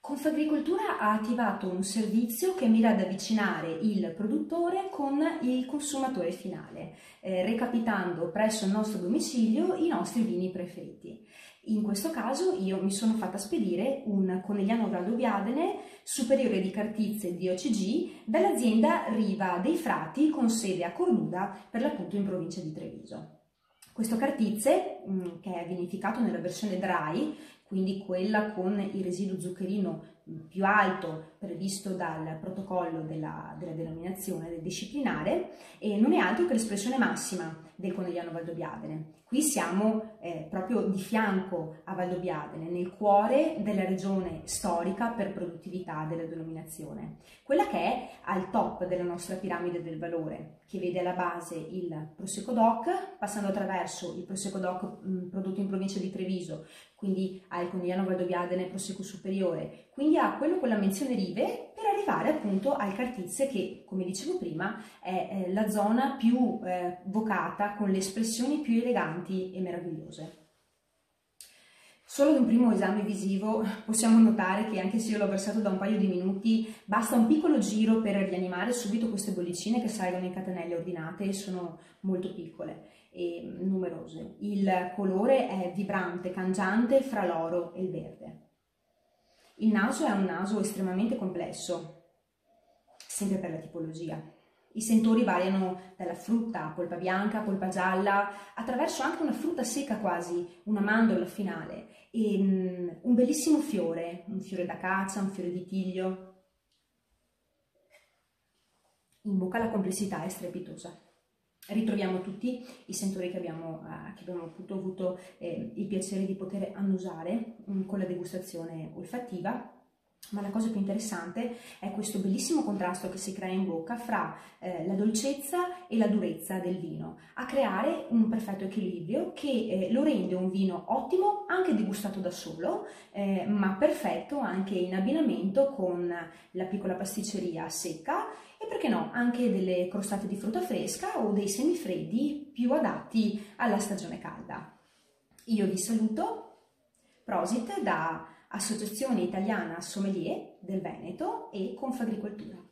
Confagricoltura ha attivato un servizio che mira ad avvicinare il produttore con il consumatore finale, eh, recapitando presso il nostro domicilio i nostri vini preferiti. In questo caso io mi sono fatta spedire un Conegliano Valdobbiadene superiore di cartizze DOCG dall'azienda Riva dei Frati con sede a Cornuda per l'appunto in provincia di Treviso. Questo cartizze, mm, che è vinificato nella versione dry, quindi quella con il residuo zuccherino più alto previsto dal protocollo della, della denominazione del disciplinare, non è altro che l'espressione massima del Conegliano Valdobbiadene. Qui siamo eh, proprio di fianco a Valdobbiadene, nel cuore della regione storica per produttività della denominazione, quella che è al top della nostra piramide del valore, che vede alla base il Prosecco DOC, passando attraverso il Prosecco DOC mh, prodotto in provincia di Treviso, quindi al Conegliano Valdobbiadene Prosecco Superiore, quindi ha quello con la menzione Rive arrivare appunto al Cartizze che, come dicevo prima, è eh, la zona più eh, vocata con le espressioni più eleganti e meravigliose. Solo ad un primo esame visivo possiamo notare che anche se io l'ho versato da un paio di minuti, basta un piccolo giro per rianimare subito queste bollicine che salgono in catenelle ordinate e sono molto piccole e numerose. Il colore è vibrante, cangiante fra l'oro e il verde. Il naso è un naso estremamente complesso, sempre per la tipologia. I sentori variano dalla frutta polpa bianca, polpa gialla, attraverso anche una frutta secca quasi, una mandorla finale, e um, un bellissimo fiore, un fiore d'acacia, un fiore di tiglio. In bocca la complessità è strepitosa. Ritroviamo tutti i sentori che abbiamo, uh, che abbiamo avuto eh, il piacere di poter annusare um, con la degustazione olfattiva. Ma la cosa più interessante è questo bellissimo contrasto che si crea in bocca fra eh, la dolcezza e la durezza del vino, a creare un perfetto equilibrio che eh, lo rende un vino ottimo anche degustato da solo, eh, ma perfetto anche in abbinamento con la piccola pasticceria secca perché no anche delle crostate di frutta fresca o dei semifreddi più adatti alla stagione calda. Io vi saluto, prosit da Associazione Italiana Sommelier del Veneto e Confagricoltura.